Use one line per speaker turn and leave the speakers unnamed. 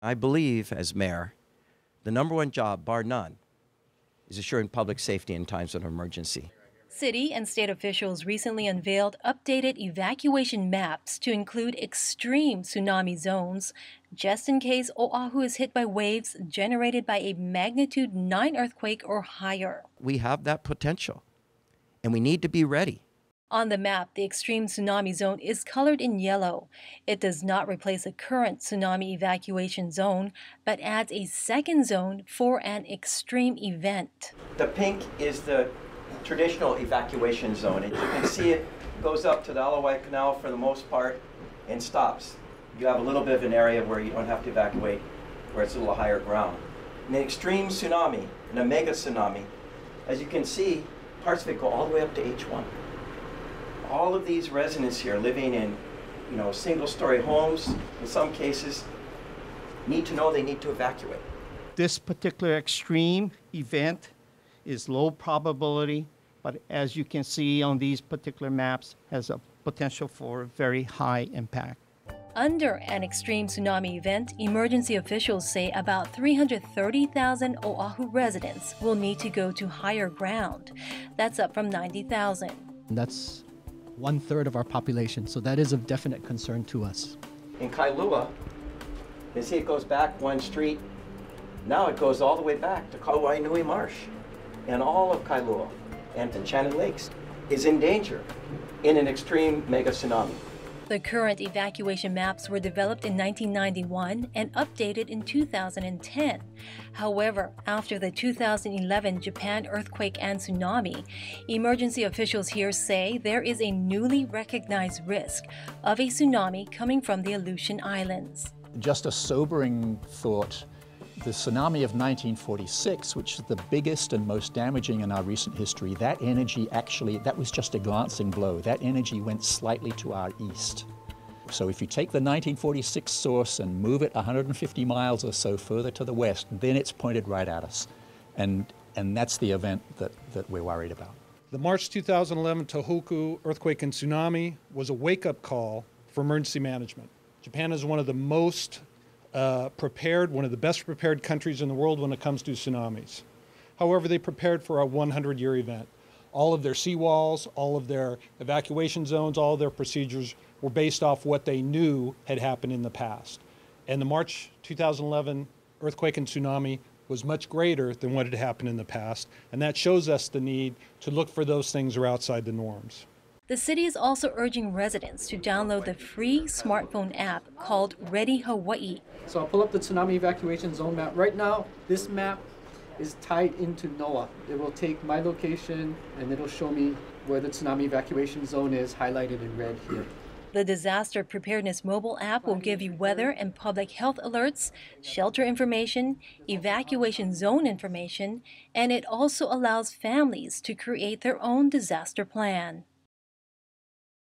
I believe, as mayor, the number one job, bar none, is assuring public safety in times of emergency.
City and state officials recently unveiled updated evacuation maps to include extreme tsunami zones, just in case Oahu is hit by waves generated by a magnitude 9 earthquake or higher.
We have that potential, and we need to be ready.
On the map, the extreme tsunami zone is colored in yellow. It does not replace a current tsunami evacuation zone, but adds a second zone for an extreme event.
The pink is the traditional evacuation zone. And you can see it goes up to the Ala Wai Canal for the most part and stops. You have a little bit of an area where you don't have to evacuate, where it's a little higher ground. An extreme tsunami, an a mega tsunami, as you can see, parts of it go all the way up to H1 all of these residents here living in, you know, single-story homes, in some cases, need to know they need to evacuate.
This particular extreme event is low probability, but as you can see on these particular maps, has a potential for very high impact.
Under an extreme tsunami event, emergency officials say about 330,000 Oahu residents will need to go to higher ground. That's up from 90,000.
That's one third of our population, so that is of definite concern to us.
In Kailua, you see it goes back one street. Now it goes all the way back to Kawainui Marsh. And all of Kailua and Enchanted Lakes is in danger in an extreme mega tsunami.
The current evacuation maps were developed in 1991 and updated in 2010. However, after the 2011 Japan earthquake and tsunami, emergency officials here say there is a newly recognized risk of a tsunami coming from the Aleutian Islands.
Just a sobering thought the tsunami of 1946, which is the biggest and most damaging in our recent history, that energy actually, that was just a glancing blow. That energy went slightly to our east. So if you take the 1946 source and move it 150 miles or so further to the west, then it's pointed right at us. And, and that's the event that, that we're worried about.
The March 2011 Tohoku earthquake and tsunami was a wake-up call for emergency management. Japan is one of the most uh, prepared, one of the best prepared countries in the world when it comes to tsunamis. However, they prepared for a 100 year event. All of their seawalls, all of their evacuation zones, all their procedures were based off what they knew had happened in the past. And the March 2011 earthquake and tsunami was much greater than what had happened in the past. And that shows us the need to look for those things that are outside the norms.
The city is also urging residents to download the free smartphone app called Ready Hawaii.
So I'll pull up the tsunami evacuation zone map. Right now, this map is tied into NOAA. It will take my location and it'll show me where the tsunami evacuation zone is highlighted in red here.
The Disaster Preparedness mobile app will give you weather and public health alerts, shelter information, evacuation zone information, and it also allows families to create their own disaster plan.